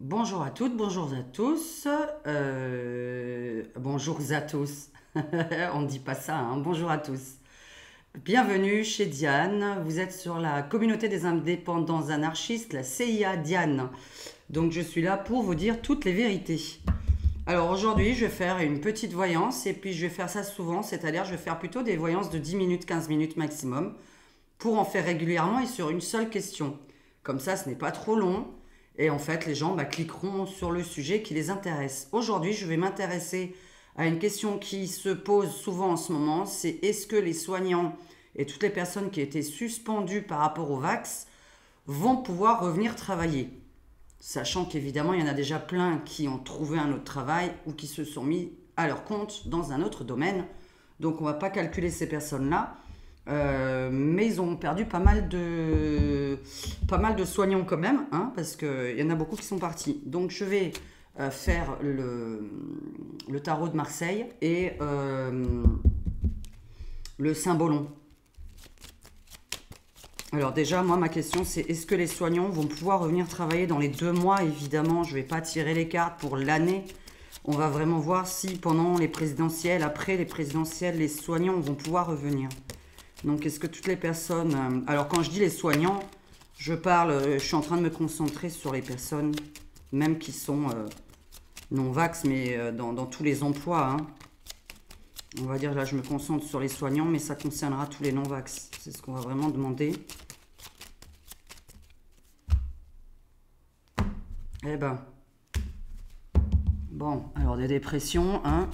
Bonjour à toutes, bonjour à tous. Euh, bonjour à tous. On ne dit pas ça, hein. bonjour à tous. Bienvenue chez Diane. Vous êtes sur la communauté des indépendants anarchistes, la CIA Diane. Donc je suis là pour vous dire toutes les vérités. Alors aujourd'hui, je vais faire une petite voyance et puis je vais faire ça souvent, c'est-à-dire je vais faire plutôt des voyances de 10 minutes, 15 minutes maximum pour en faire régulièrement et sur une seule question. Comme ça, ce n'est pas trop long et en fait, les gens bah, cliqueront sur le sujet qui les intéresse. Aujourd'hui, je vais m'intéresser à une question qui se pose souvent en ce moment, c'est est-ce que les soignants et toutes les personnes qui étaient suspendues par rapport au vax vont pouvoir revenir travailler? Sachant qu'évidemment, il y en a déjà plein qui ont trouvé un autre travail ou qui se sont mis à leur compte dans un autre domaine. Donc on ne va pas calculer ces personnes-là. Euh, mais ils ont perdu pas mal de, soignants quand même, hein, parce qu'il y en a beaucoup qui sont partis. Donc je vais euh, faire le, tarot de Marseille et euh, le symbolon. Alors déjà, moi, ma question, c'est est-ce que les soignants vont pouvoir revenir travailler dans les deux mois? Évidemment, je ne vais pas tirer les cartes pour l'année. On va vraiment voir si pendant les présidentielles, après les présidentielles, les soignants vont pouvoir revenir. Donc, est-ce que toutes les personnes... Euh, alors, quand je dis les soignants, je parle, euh, je suis en train de me concentrer sur les personnes, même qui sont euh, non-vax, mais dans, tous les emplois. Hein. On va dire, là, je me concentre sur les soignants, mais ça concernera tous les non-vax. C'est ce qu'on va vraiment demander. Eh ben. Bon, alors des dépressions, hein.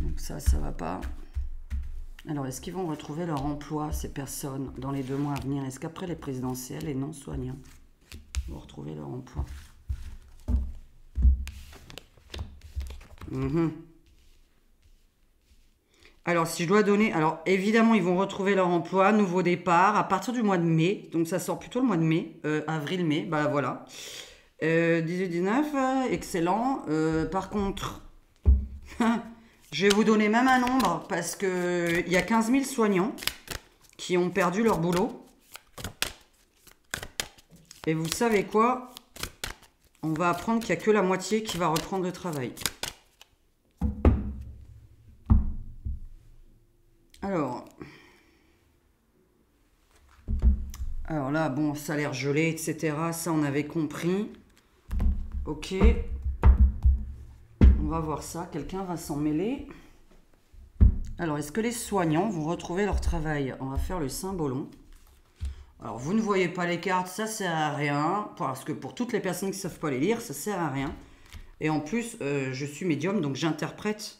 Donc ça, ça va pas. Alors, est-ce qu'ils vont retrouver leur emploi, ces personnes, dans les deux mois à venir? Est-ce qu'après les présidentielles, les non-soignants vont retrouver leur emploi? Mhm. Alors, si je dois donner... Alors, évidemment, ils vont retrouver leur emploi, nouveau départ, à partir du mois de mai. Donc, ça sort plutôt le mois de mai, euh, avril-mai, bah voilà. 18-19, euh, excellent. Euh, par contre... Je vais vous donner même un nombre parce qu'il y a 15 000 soignants qui ont perdu leur boulot. Et vous savez quoi? On va apprendre qu'il n'y a que la moitié qui va reprendre le travail. Alors... Alors là, bon, salaire gelé, etc. Ça, on avait compris. Ok va voir ça. Quelqu'un va s'en mêler. Alors, est-ce que les soignants vont retrouver leur travail? On va faire le symbolon. Alors, vous ne voyez pas les cartes, ça sert à rien. Parce que pour toutes les personnes qui ne savent pas les lire, ça sert à rien. Et en plus, euh, je suis médium, donc j'interprète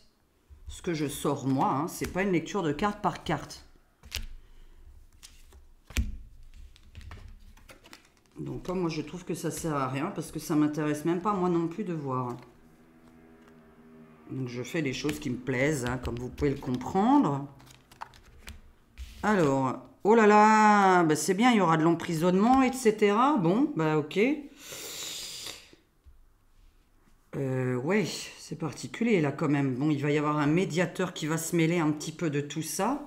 ce que je sors moi. Hein. C'est pas une lecture de carte par carte. Donc moi je trouve que ça sert à rien parce que ça m'intéresse même pas moi non plus de voir. Donc je fais les choses qui me plaisent, hein, comme vous pouvez le comprendre. Alors, oh là là, bah c'est bien, il y aura de l'emprisonnement, etc. Bon, bah ok. Euh, ouais, c'est particulier là quand même. Bon, il va y avoir un médiateur qui va se mêler un petit peu de tout ça.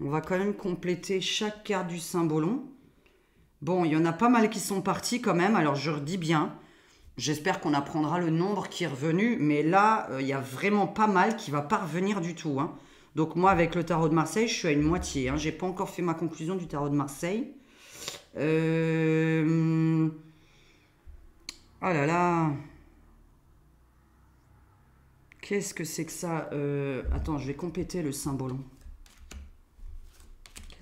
On va quand même compléter chaque carte du symbolon. Bon, il y en a pas mal qui sont partis quand même, alors je redis bien. J'espère qu'on apprendra le nombre qui est revenu, mais là, euh, il y a vraiment pas mal qui va pas revenir du tout. Hein. Donc moi, avec le tarot de Marseille, je suis à une moitié. Hein. J'ai pas encore fait ma conclusion du tarot de Marseille. Euh... Oh là là Qu'est-ce que c'est que ça euh... Attends, je vais compléter le symbole.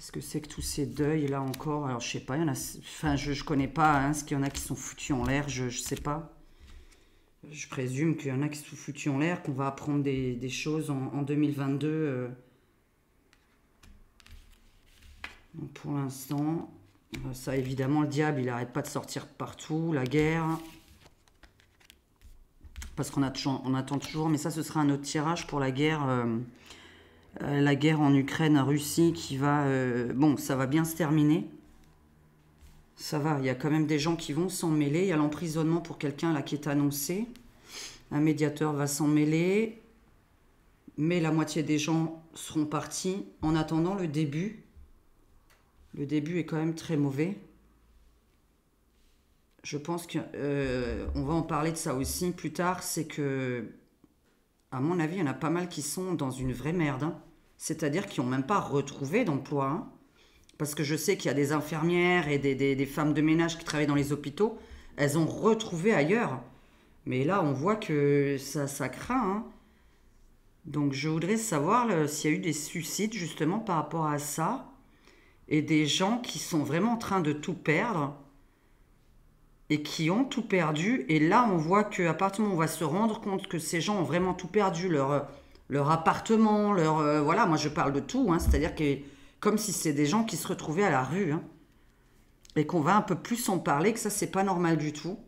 Qu'est-ce que c'est que tous ces deuils là encore Alors je sais pas, il y en a. Enfin, je, je connais pas hein, ce qu'il y en a qui sont foutus en l'air, je, je sais pas. Je présume qu'il y en a qui sont foutus en l'air, qu'on va apprendre des, choses en, 2022. Euh. pour l'instant, euh, ça évidemment, le diable, il n'arrête pas de sortir partout, la guerre. Parce qu'on on attend toujours, mais ça, ce sera un autre tirage pour la guerre. Euh, euh, la guerre en Ukraine, Russie, qui va... Euh, bon, ça va bien se terminer. Ça va, il y a quand même des gens qui vont s'en mêler. Il y a l'emprisonnement pour quelqu'un là qui est annoncé. Un médiateur va s'en mêler. Mais la moitié des gens seront partis en attendant le début. Le début est quand même très mauvais. je pense qu'on euh, va en parler de ça aussi plus tard, c'est que, à mon avis, il y en a pas mal qui sont dans une vraie merde. Hein. C'est-à-dire qui n'ont même pas retrouvé d'emploi. Hein. Parce que je sais qu'il y a des infirmières et des, femmes de ménage qui travaillent dans les hôpitaux. Elles ont retrouvé ailleurs. Mais là, on voit que ça, ça craint. Hein. Donc, je voudrais savoir s'il y a eu des suicides justement par rapport à ça. Et des gens qui sont vraiment en train de tout perdre et qui ont tout perdu. Et là, on voit qu'à partir du moment où on va se rendre compte que ces gens ont vraiment tout perdu, leur, leur appartement, leur... Euh, voilà, moi je parle de tout, hein, c'est-à-dire que comme si c'est des gens qui se retrouvaient à la rue, hein, et qu'on va un peu plus en parler, que ça, c'est pas normal du tout.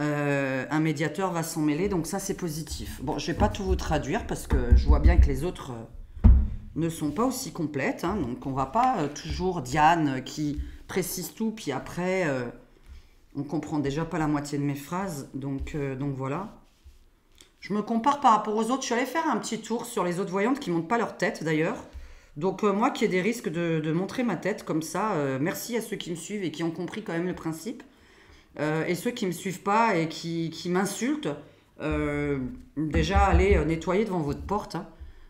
Euh, un médiateur va s'en mêler, donc ça, c'est positif. Bon, je vais pas tout vous traduire, parce que je vois bien que les autres euh, ne sont pas aussi complètes, hein, donc on va pas toujours Diane qui précise tout, puis après on comprend déjà pas la moitié de mes phrases, donc, donc voilà. Je me compare par rapport aux autres. Je suis allée faire un petit tour sur les autres voyantes qui montent pas leur tête d'ailleurs. Donc euh, moi qui ai des risques de, montrer ma tête comme ça, euh, merci à ceux qui me suivent et qui ont compris quand même le principe. et ceux qui me suivent pas et qui, m'insultent, déjà allez nettoyer devant votre porte. Hein.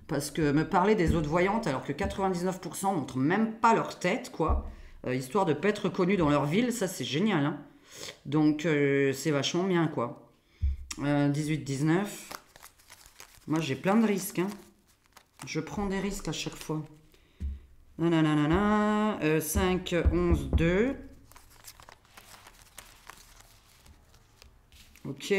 parce que me parler des autres voyantes alors que 99% montrent même pas leur tête, quoi, histoire de pas être reconnus dans leur ville, ça c'est génial. Hein. Donc, euh, c'est vachement bien, quoi. 18-19. Euh, Moi, j'ai plein de risques. Hein. Je prends des risques à chaque fois. Nanana, 5, 11, 2. Ok.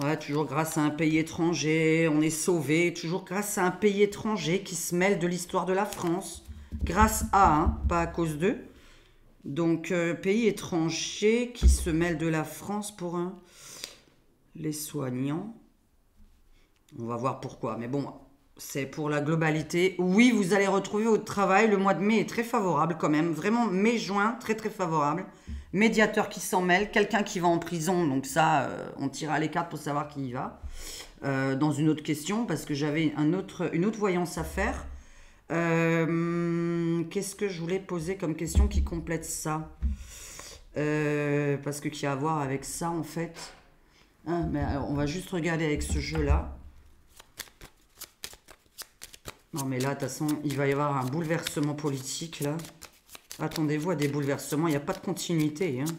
Ouais, toujours grâce à un pays étranger, on est sauvé. Toujours grâce à un pays étranger qui se mêle de l'histoire de la France. Grâce à, hein, pas à cause d'eux. Donc, euh, pays étranger qui se mêle de la France pour un... les soignants. On va voir pourquoi. Mais bon, c'est pour la globalité. Oui, vous allez retrouver votre travail. Le mois de mai est très favorable quand même. Vraiment, mai-juin, très très favorable. Médiateur qui s'en mêle. Quelqu'un qui va en prison. Donc ça, euh, on tirera les cartes pour savoir qui y va. Euh, dans une autre question, parce que j'avais une autre voyance à faire. Euh, qu'est-ce que je voulais poser comme question qui complète ça euh, Parce que qui a à voir avec ça en fait. Hein, mais on va juste regarder avec ce jeu-là. Non mais là, de toute façon, il va y avoir un bouleversement politique là. Attendez-vous à des bouleversements, il n'y a pas de continuité. Hein.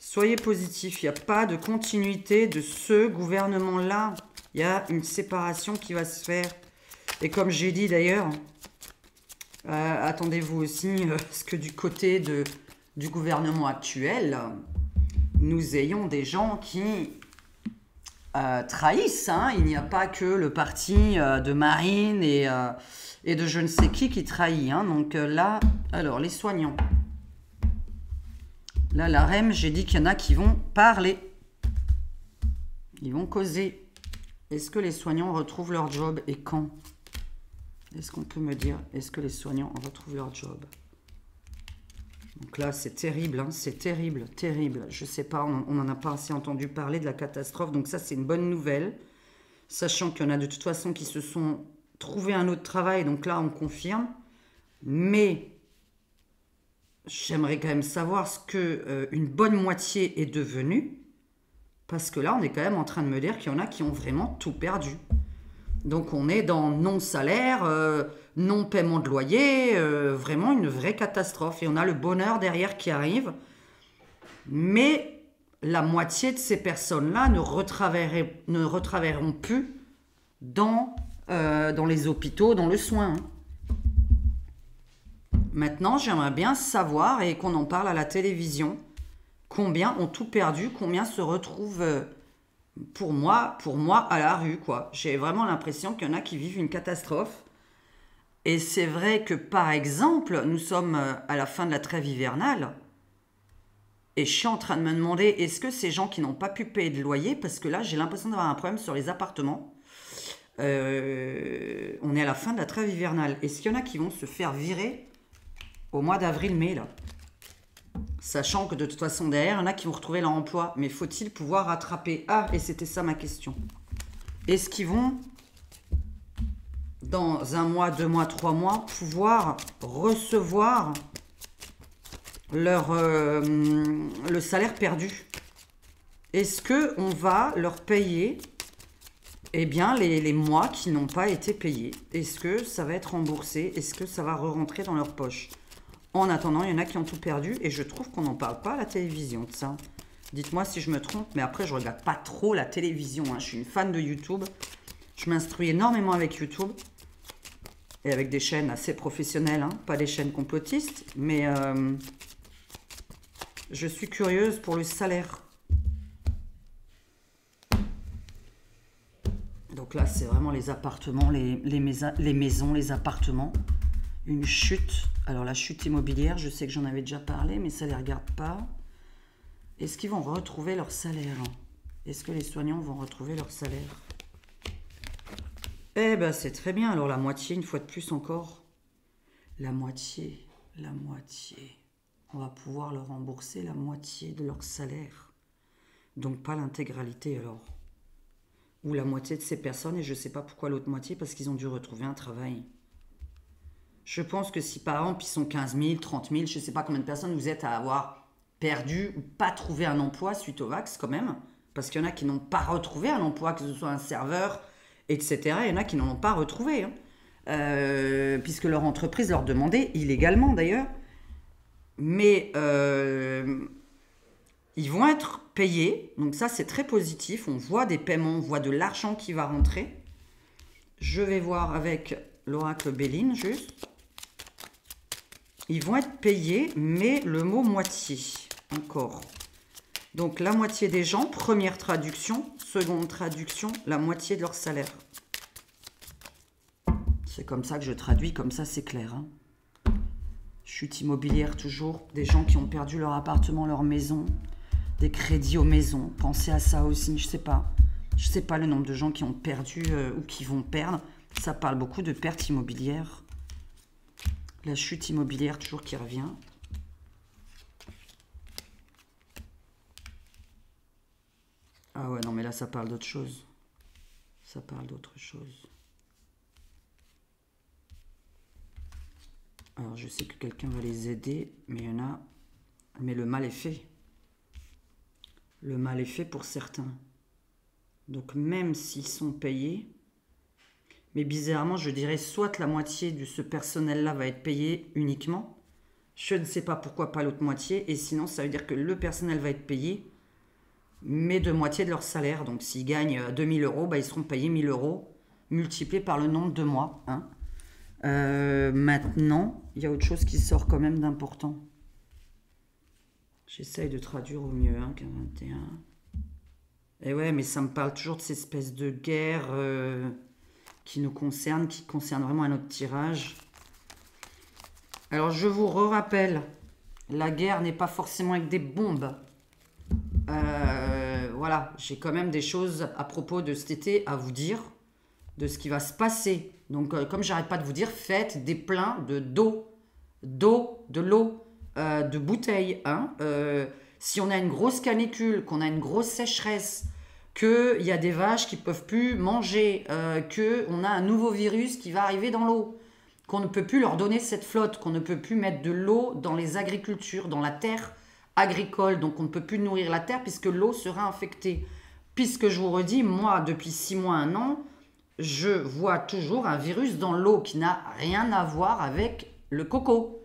Soyez positifs, il n'y a pas de continuité de ce gouvernement-là. Il y a une séparation qui va se faire. Et comme j'ai dit d'ailleurs, euh, attendez-vous aussi euh, ce que du côté de, du gouvernement actuel, nous ayons des gens qui euh, trahissent. Hein. Il n'y a pas que le parti de Marine et, et, de je ne sais qui qui trahit. Hein. Donc là, alors les soignants. Là, la REM, j'ai dit qu'il y en a qui vont parler. Ils vont causer. Est-ce que les soignants retrouvent leur job et quand? Est-ce qu'on peut me dire, est-ce que les soignants retrouvent leur job? Donc là, c'est terrible, hein, c'est terrible, terrible. Je ne sais pas, on n'en a pas assez entendu parler de la catastrophe. Donc ça, c'est une bonne nouvelle. Sachant qu'il y en a de toute façon qui se sont trouvés un autre travail. Donc là, on confirme. Mais j'aimerais quand même savoir ce que euh, une bonne moitié est devenue. Parce que là, on est quand même en train de me dire qu'il y en a qui ont vraiment tout perdu. Donc on est dans non-salaire, euh, non-paiement de loyer, euh, vraiment une vraie catastrophe. Et on a le bonheur derrière qui arrive. Mais la moitié de ces personnes-là ne, ne plus euh, dans les hôpitaux, dans le soin. Maintenant, j'aimerais bien savoir, et qu'on en parle à la télévision, combien ont tout perdu, combien se retrouvent pour moi, pour moi, à la rue, quoi. J'ai vraiment l'impression qu'il y en a qui vivent une catastrophe. Et c'est vrai que, par exemple, nous sommes euh, à la fin de la trêve hivernale. Et je suis en train de me demander, est-ce que ces gens qui n'ont pas pu payer de loyer, parce que là, j'ai l'impression d'avoir un problème sur les appartements. Euh, on est à la fin de la trêve hivernale. Est-ce qu'il y en a qui vont se faire virer au mois d'avril-mai, là? Sachant que de toute façon, derrière, il y en a qui vont retrouver leur emploi. Mais faut-il pouvoir rattraper Ah, et c'était ça ma question. Est-ce qu'ils vont, dans un mois, deux mois, trois mois, pouvoir recevoir leur, euh, le salaire perdu? Est-ce que on va leur payer eh bien, les, mois qui n'ont pas été payés? Est-ce que ça va être remboursé? Est-ce que ça va re-rentrer dans leur poche? En attendant, il y en a qui ont tout perdu et je trouve qu'on n'en parle pas à la télévision de ça. Dites-moi si je me trompe, mais après, je regarde pas trop la télévision. Hein. Je suis une fan de YouTube. Je m'instruis énormément avec YouTube et avec des chaînes assez professionnelles, hein. pas des chaînes complotistes, mais euh, je suis curieuse pour le salaire. Donc là, c'est vraiment les appartements, les, maisons, les appartements. Une chute. Alors la chute immobilière, je sais que j'en avais déjà parlé, mais ça ne les regarde pas. Est-ce qu'ils vont retrouver leur salaire Est-ce que les soignants vont retrouver leur salaire? Eh ben c'est très bien. Alors la moitié, une fois de plus encore. La moitié, la moitié on va pouvoir leur rembourser la moitié de leur salaire. Donc pas l'intégralité alors. Ou la moitié de ces personnes, et je ne sais pas pourquoi l'autre moitié, parce qu'ils ont dû retrouver un travail. Je pense que si par exemple ils sont 15 000, 30 000, je ne sais pas combien de personnes vous êtes à avoir perdu ou pas trouvé un emploi suite au vax quand même, parce qu'il y en a qui n'ont pas retrouvé un emploi, que ce soit un serveur, etc. Il y en a qui n'en ont pas retrouvé, hein. euh, puisque leur entreprise leur demandait, illégalement d'ailleurs, mais euh, ils vont être payés. Donc ça, c'est très positif. On voit des paiements, on voit de l'argent qui va rentrer. Je vais voir avec l'oracle Béline juste. Ils vont être payés, mais le mot moitié, encore. Donc la moitié des gens, première traduction, seconde traduction, la moitié de leur salaire. C'est comme ça que je traduis, comme ça c'est clair. Hein. Chute immobilière toujours, des gens qui ont perdu leur appartement, leur maison, des crédits aux maisons. Pensez à ça aussi, je sais pas. Je sais pas le nombre de gens qui ont perdu euh, ou qui vont perdre. Ça parle beaucoup de pertes immobilières. La chute immobilière toujours qui revient. Ah ouais, non mais là ça parle d'autre chose. Ça parle d'autre chose. Alors je sais que quelqu'un va les aider, mais il y en a. Mais le mal est fait. Le mal est fait pour certains. Donc même s'ils sont payés, mais bizarrement, je dirais soit la moitié de ce personnel-là va être payé uniquement. Je ne sais pas pourquoi pas l'autre moitié. Et sinon, ça veut dire que le personnel va être payé, mais de moitié de leur salaire. Donc s'ils gagnent 2000 euros, bah, ils seront payés 1000 euros multipliés par le nombre de mois. Hein. Euh, maintenant, il y a autre chose qui sort quand même d'important. J'essaye de traduire au mieux, hein, 21. Et ouais, mais ça me parle toujours de ces espèces de guerres euh, qui nous concernent, qui concernent vraiment un autre tirage. Alors, je vous rappelle, la guerre n'est pas forcément avec des bombes. Euh, voilà, j'ai quand même des choses à propos de cet été à vous dire, de ce qui va se passer donc, euh, comme j'arrête pas de vous dire, faites des pleins de d'eau, d'eau, de l'eau, euh, de bouteilles. Hein. Euh, si on a une grosse canicule, qu'on a une grosse sécheresse, qu'il y a des vaches qui peuvent plus manger, qu'on a un nouveau virus qui va arriver dans l'eau, qu'on ne peut plus leur donner cette flotte, qu'on ne peut plus mettre de l'eau dans les agricultures, dans la terre agricole, donc on ne peut plus nourrir la terre puisque l'eau sera infectée. Puisque je vous redis, moi, depuis six mois, un an, je vois toujours un virus dans l'eau qui n'a rien à voir avec le coco.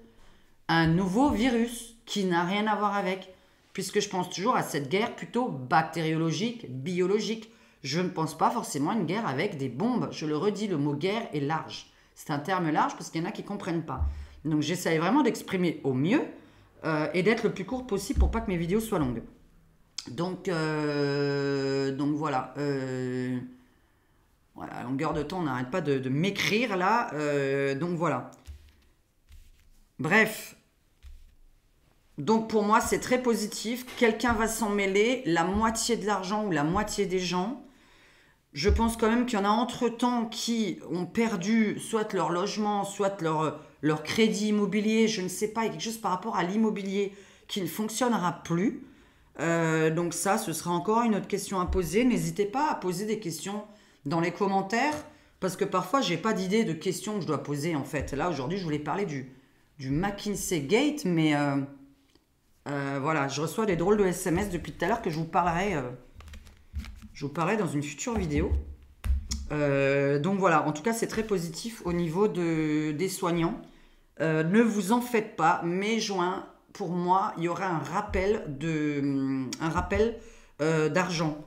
Un nouveau virus qui n'a rien à voir avec. Puisque je pense toujours à cette guerre plutôt bactériologique, biologique. Je ne pense pas forcément à une guerre avec des bombes. Je le redis, le mot guerre est large. C'est un terme large parce qu'il y en a qui ne comprennent pas. Donc j'essaye vraiment d'exprimer au mieux euh, et d'être le plus court possible pour pas que mes vidéos soient longues. Donc, euh. Euh, voilà, à longueur de temps, on n'arrête pas de, m'écrire là. Donc voilà. Bref. Donc pour moi, c'est très positif. Quelqu'un va s'en mêler, la moitié de l'argent ou la moitié des gens. Je pense quand même qu'il y en a entre-temps qui ont perdu soit leur logement, soit leur, leur crédit immobilier, je ne sais pas, quelque chose par rapport à l'immobilier qui ne fonctionnera plus. Euh, donc ça, ce sera encore une autre question à poser. N'hésitez pas à poser des questions dans les commentaires parce que parfois j'ai pas d'idée de questions que je dois poser en fait. Là aujourd'hui je voulais parler du, du McKinsey Gate mais euh, Euh, voilà, je reçois des drôles de SMS depuis tout à l'heure que je vous parlerai, euh, je vous parlerai dans une future vidéo. Euh, donc voilà, en tout cas, c'est très positif au niveau de, des soignants. ne vous en faites pas, mai, juin, pour moi, il y aura un rappel de, un rappel d'argent.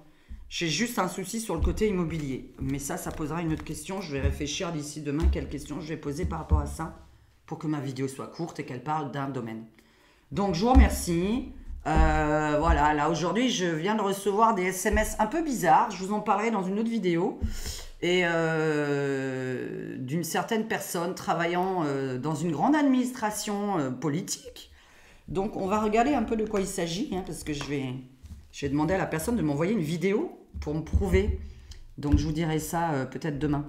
J'ai juste un souci sur le côté immobilier. Mais ça, ça posera une autre question. Je vais réfléchir d'ici demain quelle question je vais poser par rapport à ça pour que ma vidéo soit courte et qu'elle parle d'un domaine. Donc, je vous remercie. Euh, voilà, là aujourd'hui, je viens de recevoir des SMS un peu bizarres. Je vous en parlerai dans une autre vidéo. Et euh, d'une certaine personne travaillant euh, dans une grande administration politique. Donc, on va regarder un peu de quoi il s'agit, hein, parce que je vais, je vais demander à la personne de m'envoyer une vidéo pour me prouver. Donc je vous dirai ça peut-être demain.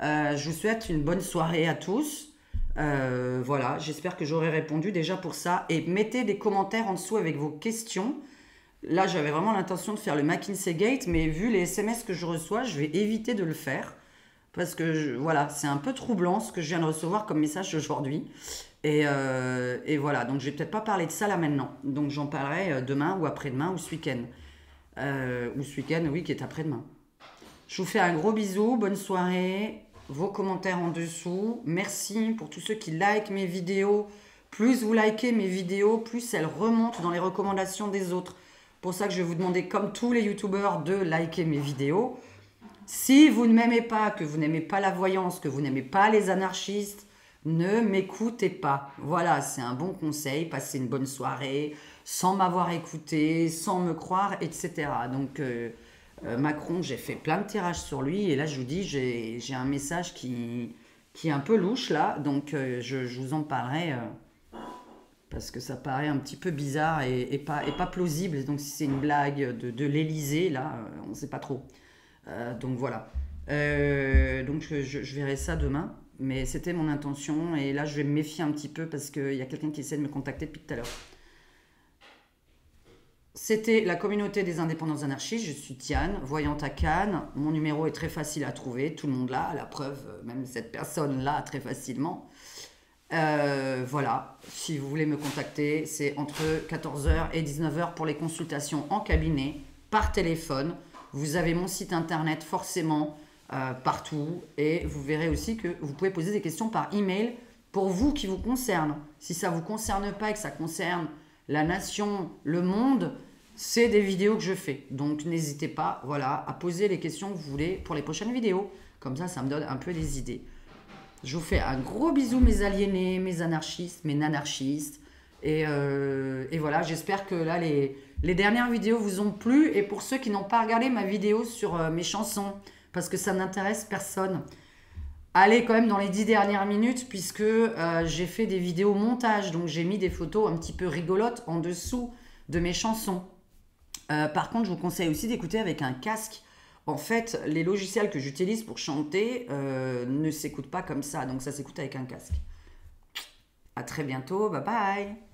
Je vous souhaite une bonne soirée à tous. Euh, voilà, j'espère que j'aurai répondu déjà pour ça. Et mettez des commentaires en dessous avec vos questions. Là, j'avais vraiment l'intention de faire le McKinsey Gate, mais vu les SMS que je reçois, je vais éviter de le faire. Parce que voilà, c'est un peu troublant ce que je viens de recevoir comme message aujourd'hui. Et, et, voilà, donc je vais peut-être pas parler de ça là maintenant. Donc j'en parlerai demain ou après-demain ou ce week-end. Euh, ou ce week-end, oui, qui est après-demain. Je vous fais un gros bisou, bonne soirée, vos commentaires en dessous. Merci pour tous ceux qui likent mes vidéos. Plus vous likez mes vidéos, plus elles remontent dans les recommandations des autres. Pour ça que je vais vous demander, comme tous les youtubeurs, de liker mes vidéos. Si vous ne m'aimez pas, que vous n'aimez pas la voyance, que vous n'aimez pas les anarchistes, ne m'écoutez pas. Voilà, c'est un bon conseil. Passez une bonne soirée sans m'avoir écouté, sans me croire, etc. Donc euh, euh, Macron, j'ai fait plein de tirages sur lui et là je vous dis, j'ai un message qui, qui est un peu louche là, donc euh, je, vous en parlerai parce que ça paraît un petit peu bizarre et, pas, et pas plausible. Donc si c'est une blague de, de l'Elysée, là, on ne sait pas trop. donc voilà. donc je, je, verrai ça demain. Mais c'était mon intention et là je vais me méfier un petit peu parce qu'il y a quelqu'un qui essaie de me contacter depuis tout à l'heure. C'était la communauté des indépendants anarchistes. Je suis Tiane, voyante à Cannes. Mon numéro est très facile à trouver. Tout le monde l'a. La preuve, euh, même cette personne l'a très facilement. Euh, voilà. Si vous voulez me contacter, c'est entre 14h et 19h pour les consultations en cabinet, par téléphone. Vous avez mon site internet forcément euh, partout. Et vous verrez aussi que vous pouvez poser des questions par email pour vous qui vous concerne. Si ça ne vous concerne pas et que ça concerne la nation, le monde, c'est des vidéos que je fais. Donc n'hésitez pas, voilà, à poser les questions que vous voulez pour les prochaines vidéos. Comme ça, ça me donne un peu des idées. Je vous fais un gros bisou mes aliénés, mes anarchistes, mes nanarchistes. Et, euh, voilà, j'espère que là, les, les, dernières vidéos vous ont plu. Et pour ceux qui n'ont pas regardé ma vidéo sur euh, mes chansons, parce que ça n'intéresse personne, allez quand même dans les dix dernières minutes, puisque euh, j'ai fait des vidéos montage. Donc j'ai mis des photos un petit peu rigolotes en dessous de mes chansons. Euh, par contre, je vous conseille aussi d'écouter avec un casque. En fait, les logiciels que j'utilise pour chanter euh, ne s'écoutent pas comme ça, donc ça s'écoute avec un casque. À très bientôt, bye bye